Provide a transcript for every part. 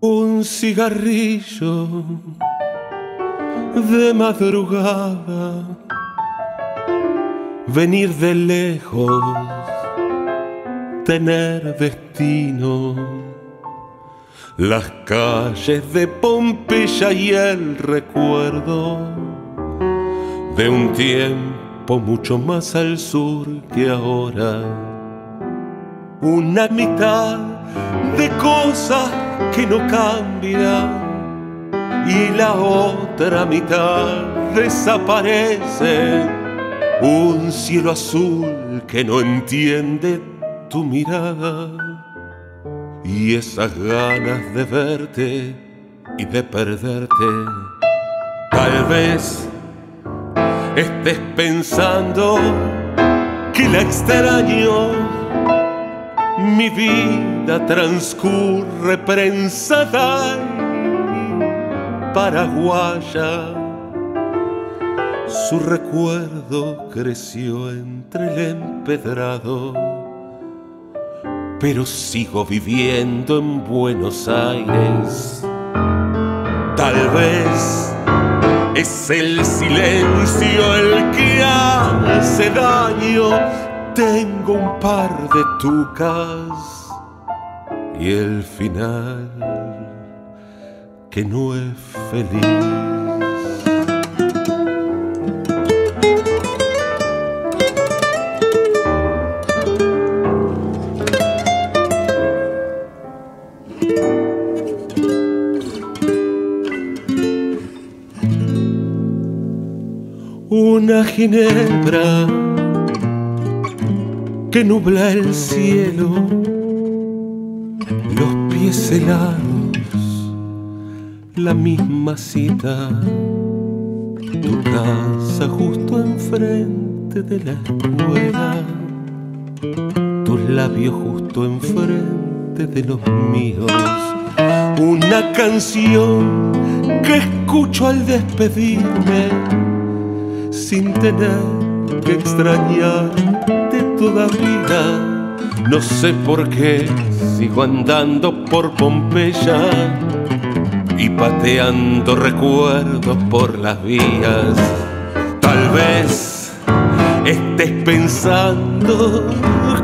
un cigarrillo de madrugada, venir de lejos, tener destino, las calles de Pompeya y el recuerdo de un tiempo mucho más al sur que ahora, una mitad de cosas que no cambian y la otra mitad desaparece. Un cielo azul que no entiende tu mirada y esas ganas de verte y de perderte. Tal vez estés pensando que la extraño. Mi vida transcurre prensada paraguaya. Su recuerdo creció entre el empedrado, pero sigo viviendo en Buenos Aires. Tal vez es el silencio el que hace daño. Tengo un par de tucas y el final que no es feliz. Una ginebra que nubla el cielo, los pies helados, la misma cita, tu casa justo enfrente de la escuela, tus labios justo enfrente de los míos, una canción que escucho al despedirme sin tener que extrañarte todavía. No sé por qué sigo andando por Pompeya y pateando recuerdos por las vías. Tal vez estés pensando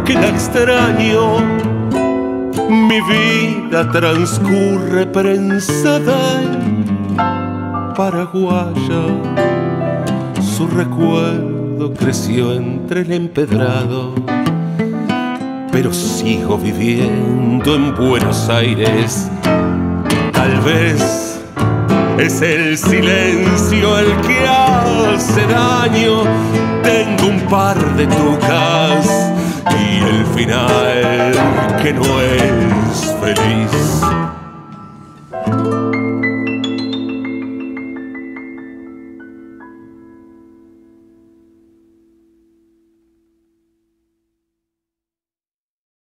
que la extraño. Mi vida transcurre prensada en paraguaya su creció entre el empedrado, pero sigo viviendo en Buenos Aires. Tal vez es el silencio el que hace daño. Tengo un par de tucas y el final que no es feliz.